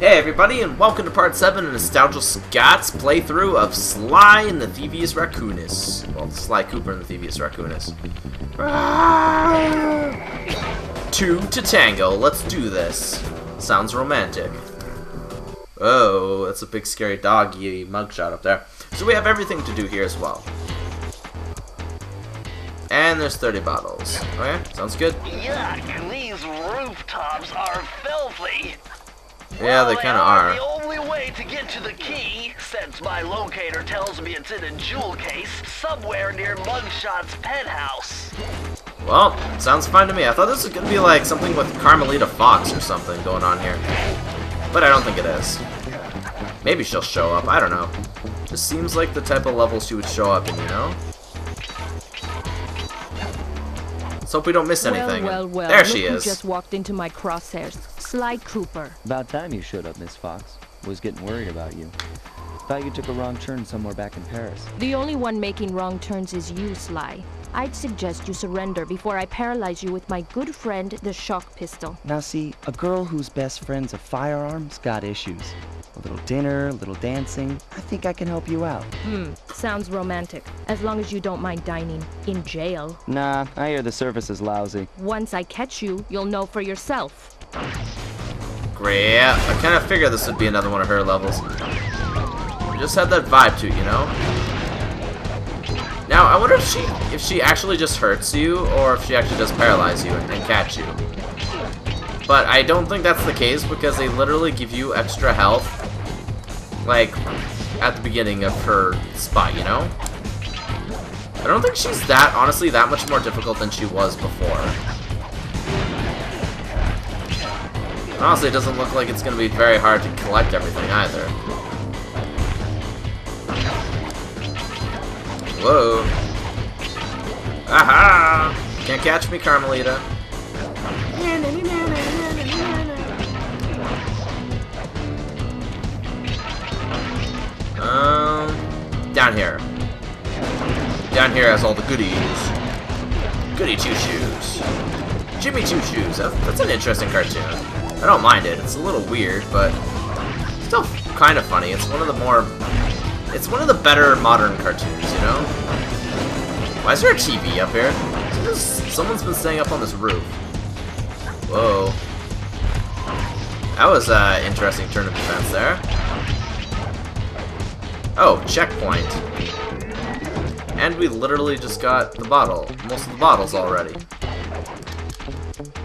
Hey everybody, and welcome to part 7 of Nostalgia Scott's playthrough of Sly and the Thievius Raccoonus. Well, Sly Cooper and the Thievius Raccoonus. Ah! Two to tango, let's do this. Sounds romantic. Oh, that's a big scary doggy mugshot up there. So we have everything to do here as well. And there's 30 bottles. Okay, sounds good. Yuck, these rooftops are filthy. Yeah, they kind of are. The only way to get to the key, since my locator tells me it's in a jewel case somewhere near Mugshot's penthouse. Well, sounds fine to me. I thought this was gonna be like something with Carmelita Fox or something going on here. But I don't think it is. Maybe she'll show up, I don't know. This seems like the type of level she would show up in, you know? Let's hope we don't miss anything. Well, well, well. there Look she who is. just walked into my crosshairs. Sly Cooper. About time you showed up, Miss Fox. Was getting worried about you. Thought you took a wrong turn somewhere back in Paris. The only one making wrong turns is you, Sly. I'd suggest you surrender before I paralyze you with my good friend, the shock pistol. Now see, a girl whose best friend's a firearm's got issues. A little dinner, a little dancing. I think I can help you out. Hmm, sounds romantic. As long as you don't mind dining in jail. Nah, I hear the service is lousy. Once I catch you, you'll know for yourself. Great. I kind of figured this would be another one of her levels. Just had that vibe to it, you know? Now, I wonder if she if she actually just hurts you, or if she actually does paralyze you and, and catch you. But I don't think that's the case, because they literally give you extra health, like, at the beginning of her spot, you know? I don't think she's that, honestly, that much more difficult than she was before. Honestly, it doesn't look like it's going to be very hard to collect everything either. Whoa. Aha! Can't catch me, Carmelita. Down here. Down here has all the goodies. Goody Two Shoes. Jimmy Two Shoes. That's, an interesting cartoon. I don't mind it. It's a little weird, but still kind of funny. It's one of the more... It's one of the better modern cartoons, you know? Why is there a TV up here? Someone's been staying up on this roof. Whoa. That was an interesting turn of events there. Oh, checkpoint. And we literally just got the bottle. Most of the bottles already.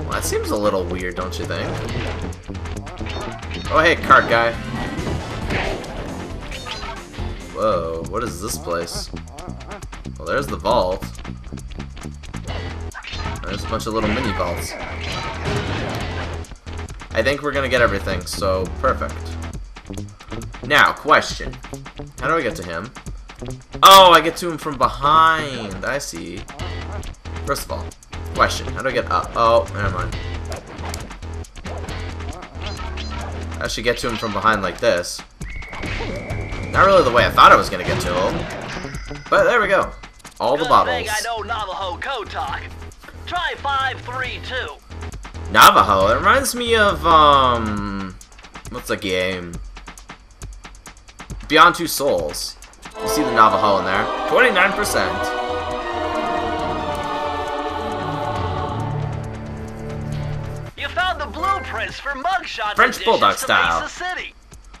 Well, that seems a little weird, don't you think? Oh, hey, card guy. Whoa, what is this place? Well, there's the vault. There's a bunch of little mini vaults. I think we're gonna get everything, so perfect. Now, question. How do I get to him? Oh, I get to him from behind. I see. First of all, question. How do I get up? Oh, never mind. I should get to him from behind like this. Not really the way I thought I was gonna get to him. But there we go. All the Good bottles. thing I know Navajo code talk. Try 532. Navajo. It reminds me of, um... What's the game? Beyond Two Souls. You see the Navajo in there. 29%. You found the blueprints for Mugshot's French Bulldog to style.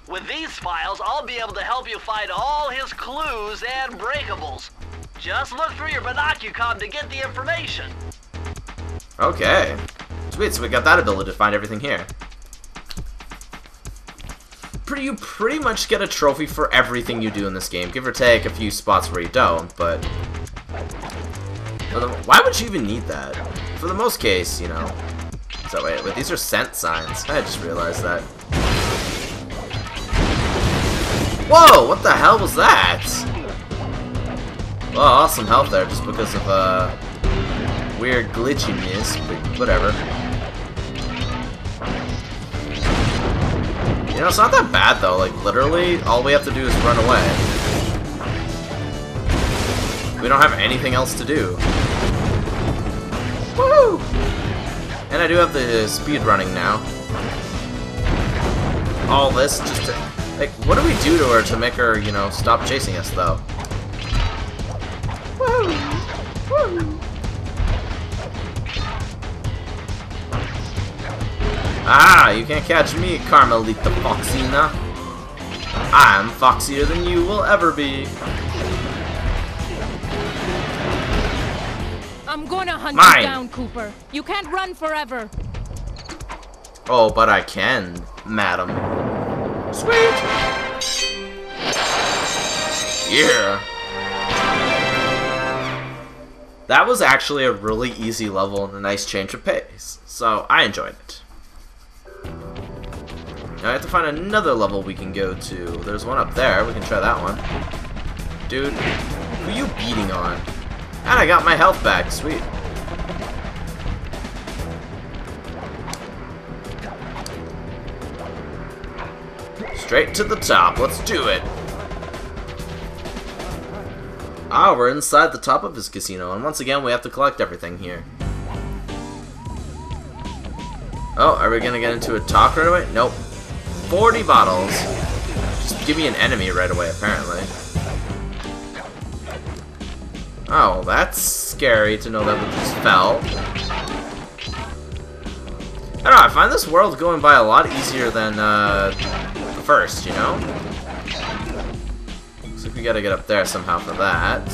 With these files, I'll be able to help you find all his clues and breakables. Just look through your binocucom to get the information. Okay. Sweet, so we got that ability to find everything here. Pretty, you pretty much get a trophy for everything you do in this game. Give or take a few spots where you don't, but... why would you even need that? For the most case, you know. So wait, wait, these are scent signs. I just realized that. Whoa, what the hell was that? Well, awesome health there, just because of, uh, weird glitchiness, but whatever. You know, it's not that bad though, like, literally, all we have to do is run away. We don't have anything else to do. Woo! And I do have the speed running now. all this just to... Like, what do we do to her to make her, you know, stop chasing us, though? Ah, you can't catch me, Carmelita Foxina. I'm foxier than you will ever be. I'm gonna hunt Mine. you down, Cooper. You can't run forever. Oh, but I can, madam. Sweet! Yeah! That was actually a really easy level and a nice change of pace, so I enjoyed it. Now I have to find another level we can go to. There's one up there, we can try that one. Dude, who are you beating on? And I got my health back, sweet. Straight to the top, let's do it! Ah, we're inside the top of his casino, and once again we have to collect everything here. Oh, are we gonna get into a talk right away? Nope. 40 bottles. Just give me an enemy right away, apparently. Oh, that's scary to know that we just fell. I don't know, I find this world going by a lot easier than, uh, first, you know? Looks like we gotta get up there somehow for that.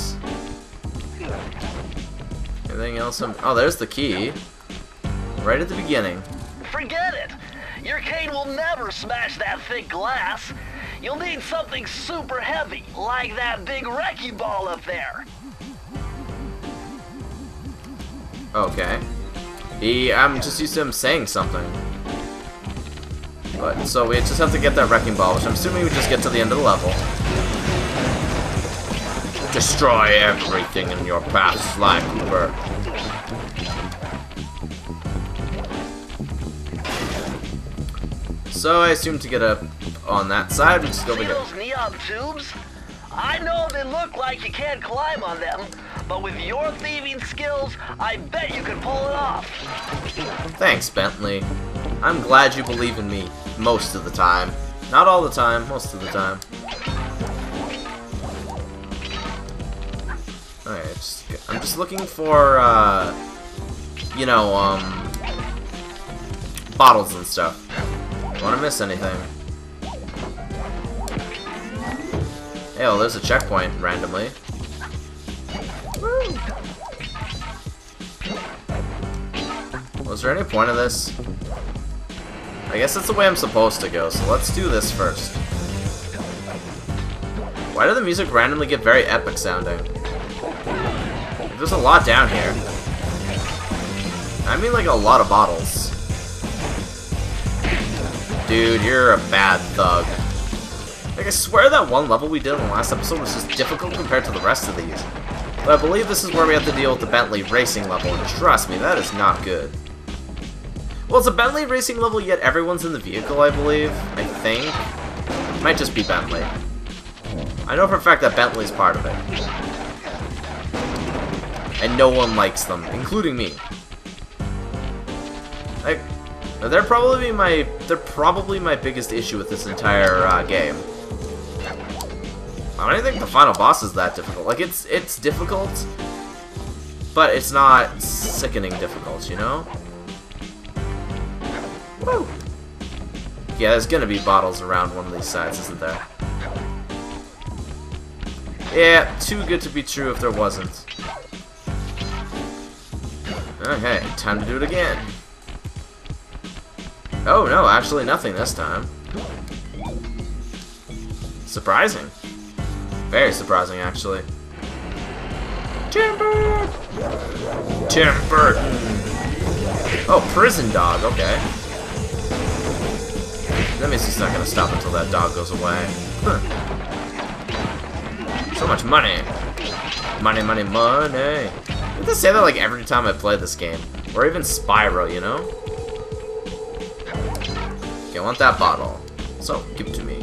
Anything else? I'm oh, there's the key. Right at the beginning. Your cane will never smash that thick glass. You'll need something super heavy, like that big wrecking ball up there. Okay. He, I'm just used to him saying something. But, so we just have to get that wrecking ball, which I'm assuming we just get to the end of the level. Destroy everything in your path, Sly Cooper. So I assume to get up on that side, we just go over here. those neon tubes? I know they look like you can't climb on them, but with your thieving skills, I bet you could pull it off. Thanks, Bentley. I'm glad you believe in me most of the time. Not all the time, most of the time. Alright, just, I'm just looking for, uh, you know, um, bottles and stuff. Want to miss anything. Hey, well, there's a checkpoint randomly. Was there any point of this? I guess that's the way I'm supposed to go, so let's do this first. Why did the music randomly get very epic sounding? There's a lot down here. I mean like a lot of bottles. Dude, you're a bad thug. Like, I swear that one level we did in the last episode was just difficult compared to the rest of these. But I believe this is where we have to deal with the Bentley racing level, and trust me, that is not good. Well, it's a Bentley racing level, yet everyone's in the vehicle, I believe. I think. Might just be Bentley. I know for a fact that Bentley's part of it. And no one likes them, including me. They're probably my they're probably my biggest issue with this entire uh, game. I don't even think the final boss is that difficult. Like it's it's difficult, but it's not sickening difficult, you know? Woo! Yeah, there's gonna be bottles around one of these sides, isn't there? Yeah, too good to be true if there wasn't. Okay, time to do it again. Oh no, actually nothing this time. Surprising. Very surprising, actually. Tim Burton! Tim Burton! Oh, prison dog, okay. That means he's not gonna stop until that dog goes away. Huh. So much money. Money, money, money. I to say that like every time I play this game. Or even Spyro, you know? I want that bottle. So, give it to me.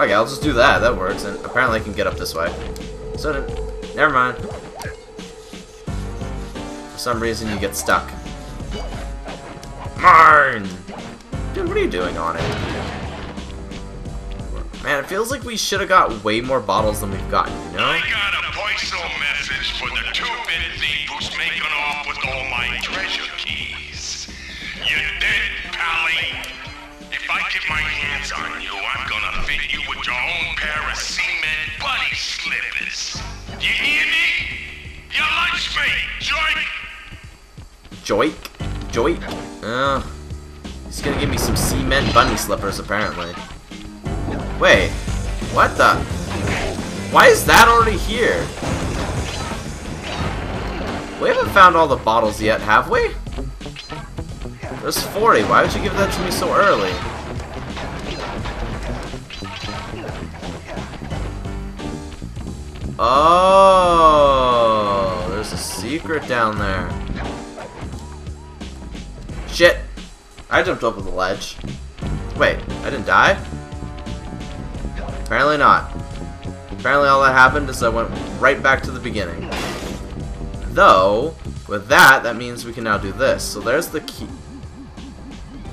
Okay, I'll just do that. That works. And apparently I can get up this way. So, never mind. For some reason, you get stuck. Mine! Dude, what are you doing on it? Man, it feels like we should have got way more bottles than we've gotten, you know? I got a message for the two-bit thief who's making off with all my treasure I get my hands on you, I'm gonna fit you with your own pair of cement bunny slippers. You hear me? Your lunch mate, joint. Joik? Joik? Uh, he's gonna give me some cement bunny slippers, apparently. Wait, what the? Why is that already here? We haven't found all the bottles yet, have we? There's 40, why would you give that to me so early? Oh, there's a secret down there. Shit! I jumped over the ledge. Wait, I didn't die? Apparently not. Apparently all that happened is I went right back to the beginning. Though, with that, that means we can now do this. So there's the key.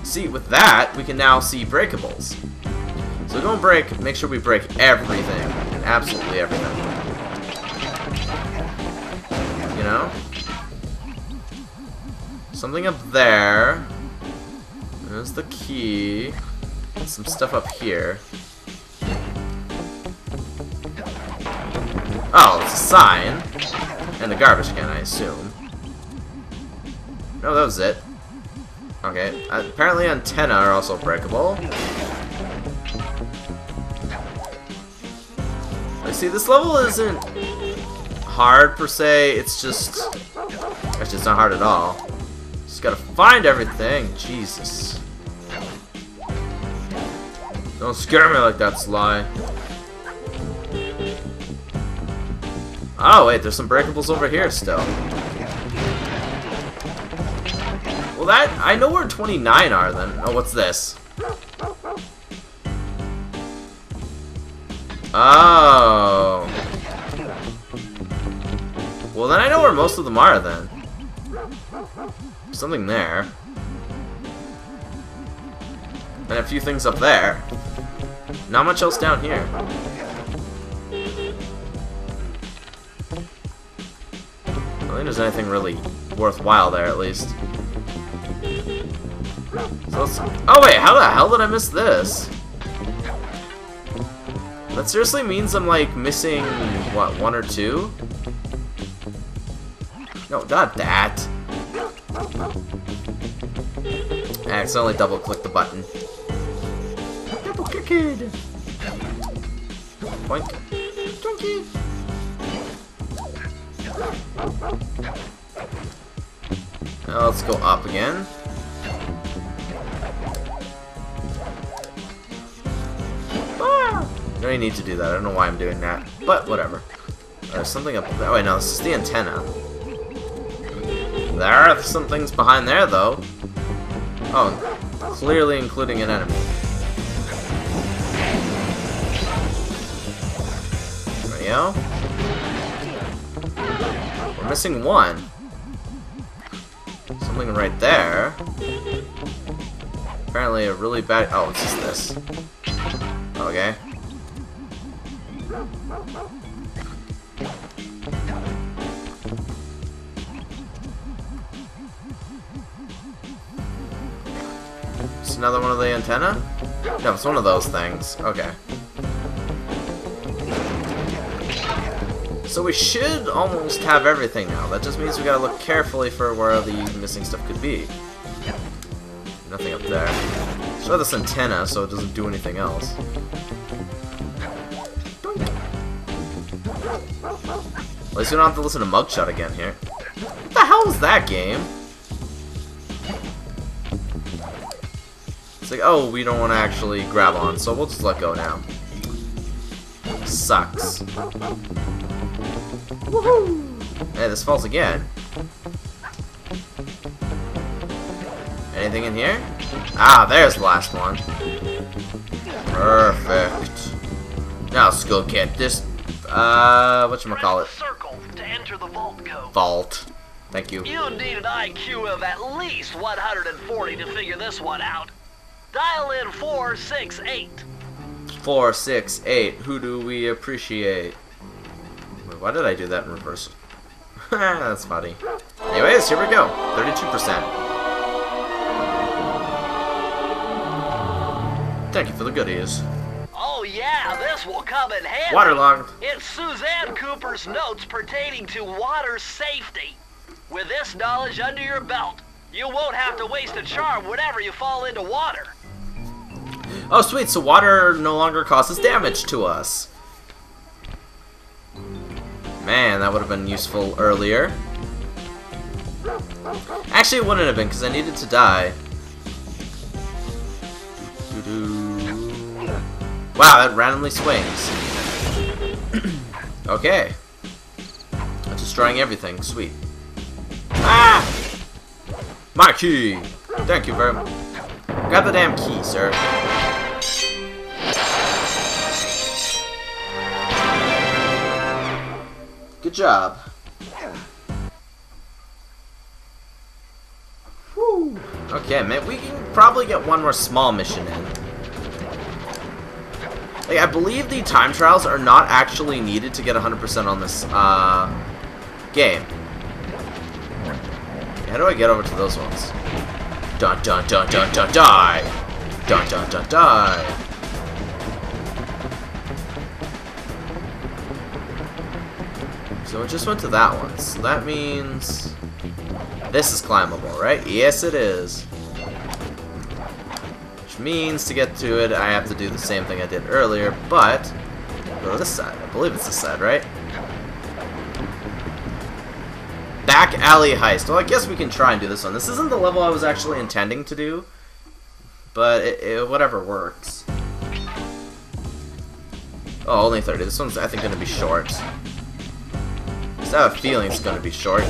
See, with that, we can now see breakables. So we don't break, make sure we break everything. Absolutely everything. Something up there. There's the key. Some stuff up here. Oh, it's a sign. And a garbage can, I assume. No, that was it. Okay, uh, apparently antenna are also breakable. I see, this level isn't hard per se, it's just... Actually, it's not hard at all. Just gotta find everything. Jesus. Don't scare me like that, Sly. Oh, wait, there's some breakables over here still. Well, that... I know where 29 are, then. Oh, what's this? Oh. Most of them are, then. Something there. And a few things up there. Not much else down here. I don't think there's anything really worthwhile there, at least. So. Oh wait, how the hell did I miss this? That seriously means I'm like missing, what, one or two? No, not that. I accidentally double clicked the button. Double click it! Boink. Donkey! Now let's go up again. Ah! I don't need to do that. I don't know why I'm doing that. But whatever. There's something up there. Oh, wait, no, this is the antenna. There are some things behind there, though. Oh, clearly including an enemy. There we go. We're missing one. Something right there. Apparently a really bad... Oh, it's just this. Okay. Another one of the antenna? No, it's one of those things. Okay. So we should almost have everything now. That just means we gotta look carefully for where the missing stuff could be. Nothing up there. Show this antenna so it doesn't do anything else. At least we don't have to listen to Mugshot again here. What the hell is that game? It's like, oh, we don't want to actually grab on, so we'll just let go now. Sucks. Woohoo! Hey, this falls again. Anything in here? Ah, there's the last one. Perfect. Now, Skull Kid, this, uh, whatchamacallit? Press the circle to enter the vault code. Vault. Thank you. You need an IQ of at least 140 to figure this one out. Dial in 468. Four, six, eight. Who do we appreciate? Wait, why did I do that in reverse? That's funny. Anyways, here we go. 32%. Thank you for the goodies. Oh yeah, this will come in handy. Waterlogged. It's Suzanne Cooper's notes pertaining to water safety. With this knowledge under your belt, you won't have to waste a charm whenever you fall into water. Oh, sweet. So water no longer causes damage to us. Man, that would have been useful earlier. Actually, it wouldn't have been, because I needed to die. Wow, that randomly swings. okay. Destroying everything. Sweet. Ah! My key! Thank you very much. Grab the damn key, sir. Good job. Whew. Okay, man, we can probably get one more small mission in. Like, I believe the time trials are not actually needed to get 100% on this uh, game. How do I get over to those ones? Dun dun dun dun dun die! Dun dun dun die! So it just went to that one. So that means this is climbable, right? Yes, it is. Which means to get to it, I have to do the same thing I did earlier, but go to this side. I believe it's this side, right? Alley heist. Well, I guess we can try and do this one. This isn't the level I was actually intending to do, but it, it, whatever works. Oh, only 30. This one's, I think, going to be short. Just have a feeling it's going to be short.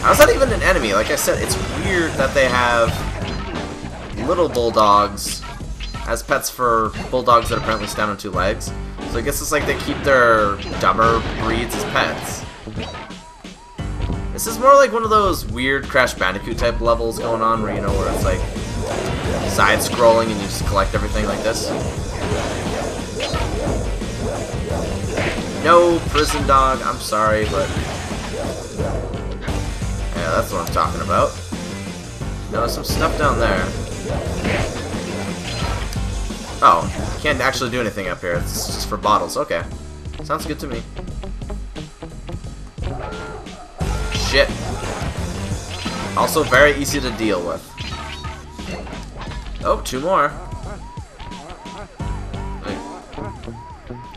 How's that even an enemy? Like I said, it's weird that they have little bulldogs as pets for bulldogs that apparently stand on two legs. So I guess it's like they keep their dumber breeds as pets. This is more like one of those weird Crash Bandicoot type levels going on where, you know, where it's like side-scrolling and you just collect everything like this. No, prison dog, I'm sorry, but... Yeah, that's what I'm talking about. No, some stuff down there. Oh, can't actually do anything up here. It's just for bottles. Okay. Sounds good to me. Shit. Also very easy to deal with. Oh, two more.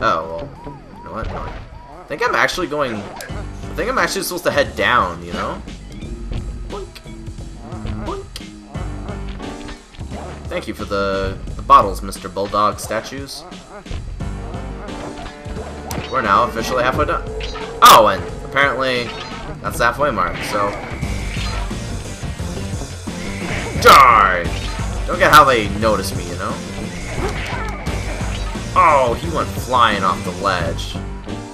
Oh, well. You know what? I think I'm actually going... I think I'm actually supposed to head down, you know? Boink. Boink. Thank you for the, the bottles, Mr. Bulldog statues. We're now officially halfway done. Oh, and apparently that's halfway mark, so... Die! Don't get how they notice me, you know? Oh, he went flying off the ledge.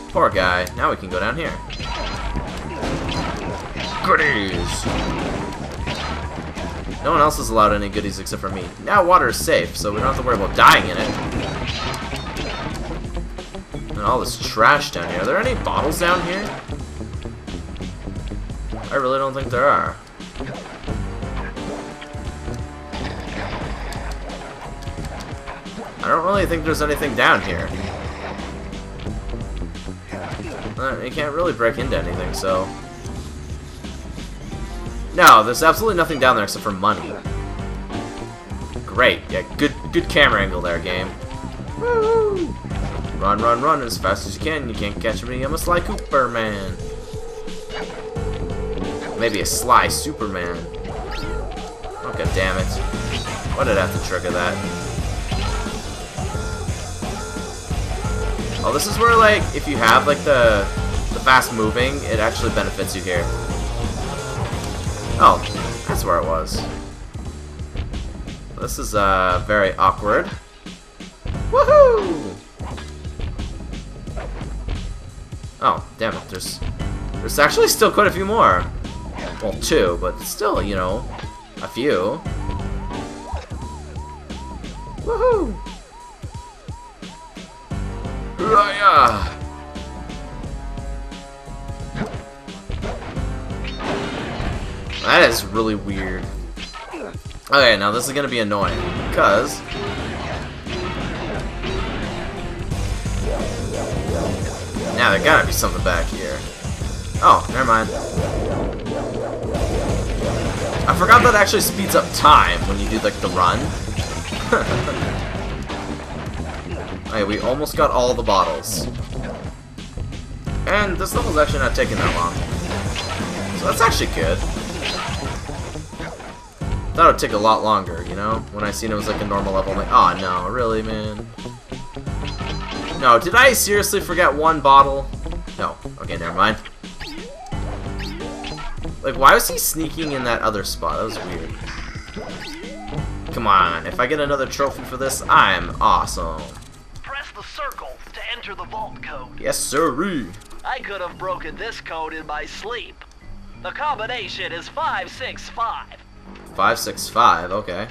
Poor guy. Now we can go down here. Goodies! No one else is allowed any goodies except for me. Now water is safe, so we don't have to worry about dying in it. And all this trash down here. Are there any bottles down here? I really don't think there are. I don't really think there's anything down here. Uh, you can't really break into anything, so... No, there's absolutely nothing down there except for money. Great. Yeah, good good camera angle there, game. Woo! Run, run, run as fast as you can. You can't catch me. I'm a Sly Cooper man. Maybe a Sly Superman. Oh, God damn it. Why did I have to trigger that? Oh, this is where, like, if you have, like, the, the fast moving, it actually benefits you here. Oh, that's where it was. This is, uh, very awkward. Woohoo! Oh, damn it, there's... There's actually still quite a few more. Well, two, but still, you know, a few. Woohoo! Hooah! That is really weird. Okay, now this is gonna be annoying, because... Now there gotta be something back here. Oh, never mind. I forgot that actually speeds up time when you do, like, the run. okay, we almost got all the bottles. And this level's actually not taking that long. So that's actually good. It would take a lot longer, you know? When I seen it was like a normal level, I'm like, oh no, really, man? No, did I seriously forget one bottle? No. Okay, never mind. Like, why was he sneaking in that other spot? That was weird. Come on, if I get another trophy for this, I'm awesome. Press the circle to enter the vault code. Yes, sirree. I could have broken this code in my sleep. The combination is 565. 565, okay.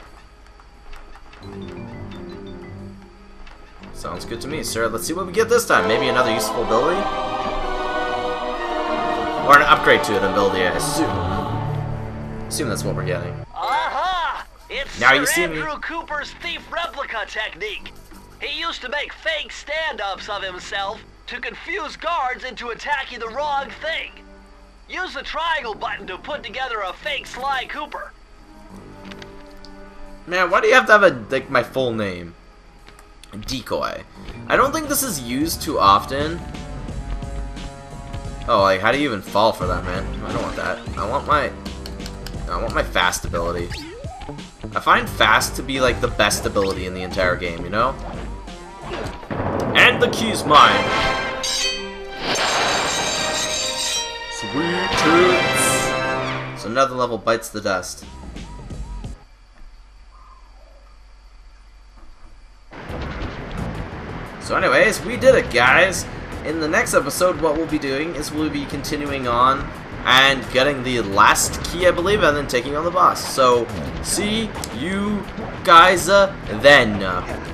Sounds good to me, sir. Let's see what we get this time. Maybe another useful ability? Or an upgrade to an ability, I assume. Assume that's what we're getting. Aha! It's Now Sir you see me. Andrew Cooper's thief replica technique. He used to make fake stand-ups of himself to confuse guards into attacking the wrong thing. Use the triangle button to put together a fake Sly Cooper. Man, why do you have to have a like my full name? Decoy. I don't think this is used too often. Oh, like how do you even fall for that, man? I don't want that. I want my I want my fast ability. I find fast to be like the best ability in the entire game, you know? And the key's mine. Sweet toots. So another level bites the dust. So anyways, we did it, guys. In the next episode, what we'll be doing is we'll be continuing on and getting the last key, I believe, and then taking on the boss. So, see you guys uh, then.